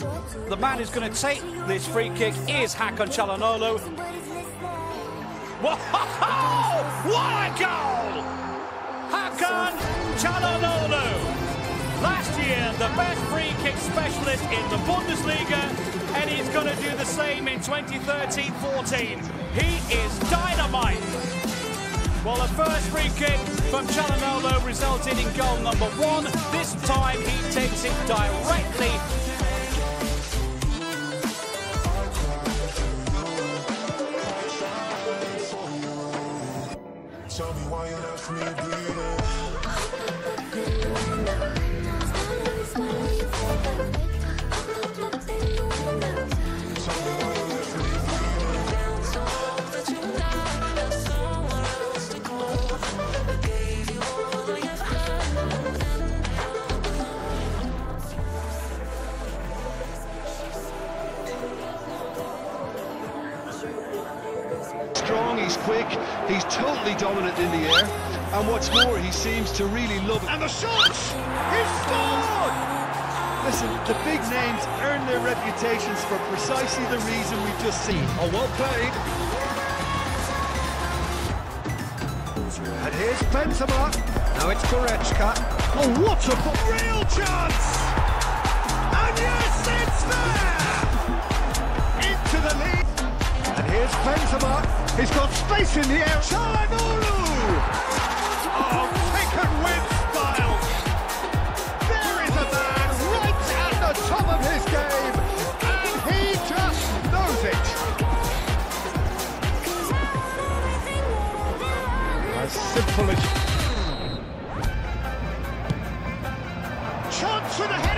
The man who's going to take this free kick is Hakan Çalhanoğlu. Whoa! What a goal! Hakan Çalhanoğlu! Last year, the best free kick specialist in the Bundesliga, and he's going to do the same in 2013-14. He is dynamite! Well, the first free kick from Çalhanoğlu resulted in goal number one. This time he takes it directly Tell me why you left me bleeding. He's quick, he's totally dominant in the air, and what's more, he seems to really love it. And the shot! He's scored! Listen, the big names earn their reputations for precisely the reason we've just seen. Oh, well played. And here's Benzema. Now it's Goretzka. Oh, what a real chance! Here's Benzema. He's got space in the air. Çalhanoğlu! Oh, pick and win style. There is a man right at the top of his game, and he just knows it. As simple as... Chance for the.